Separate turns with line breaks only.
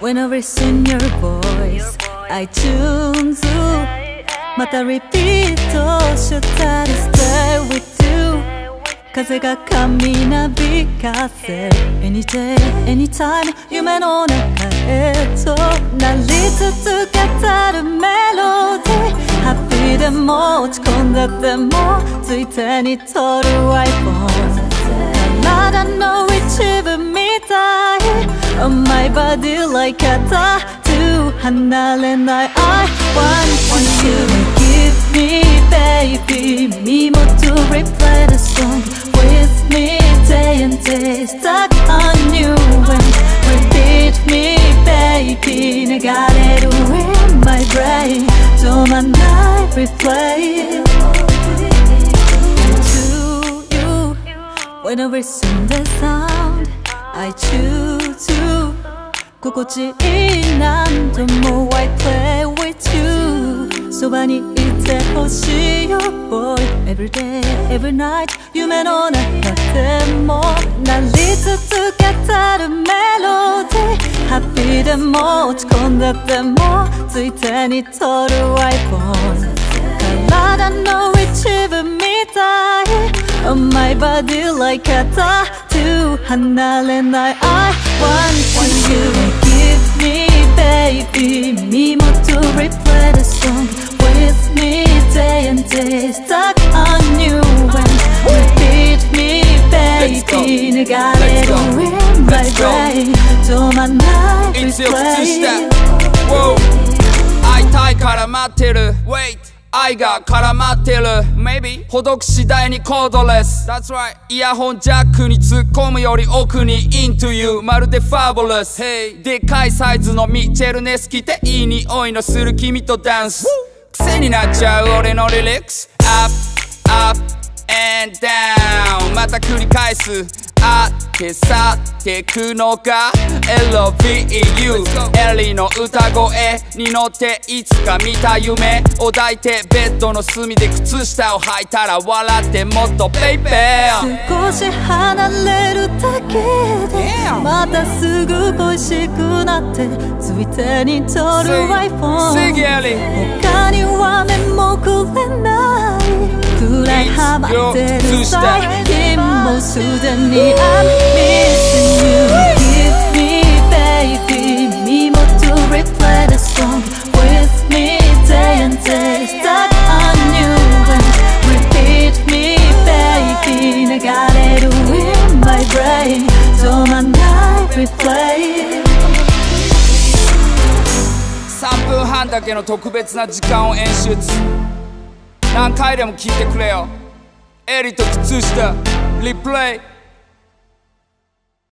When I listen your voice iTunes またリピートしたり Stay with you 風が髪なびかせ Any day, anytime 夢の中へとなり続けてるメロディーハッピーでも落ち込んでてもついてに撮る iPhone 体の一部みた oh, my body like a tattoo. 한날엔 날 I want you. To give me baby. Me more to replay the song. With me day and day. Stuck on you. And repeat me baby? I got it in my brain. Don't night replay to you. Whenever soon the sound I choose to 心地いい何度も I play with you そばにいてほしいよ boy Every day, every night 夢の中でもなり続けてるメロディー。ハッピーでも落ち込んでてもついてに撮る iPhone 体の body like a tattoo. 하나는 날 I want you. Give me baby Me more to replay the song. With me day and day Stuck on you. And repeat me baby 내가 let it win my brain
또만 날
replay.
Whoa. I tie 카라마테르. Wait. 愛が絡まってる。Maybe. ほどく次第にコードレス。That's right. イヤホンジャックに突っ込むより奥に Into you まるでファブレス。Hey. でかいサイズのミチェルネス着ていい匂いのする君とダンス。癖になっちゃう俺のリリックス。Up up and down また繰り返すあって去ってくのが LOVEU エリの歌声に乗っていつか見た夢を抱いてベッドの隅で靴下を履いたら笑ってもっとベイベー
少し離れるだけで.またすぐ恋しくなってついてに撮る iPhone 他には目もくれないくらいハマってる最近もすでに I'm missing you Give me baby 身元 replay the song With me day and day Stuck on you and Repeat me baby 流れる in my brain 止まんない replay
3分半だけの特別な時間を演出何回でも聞いてくれよ。エリと靴下リプレイ。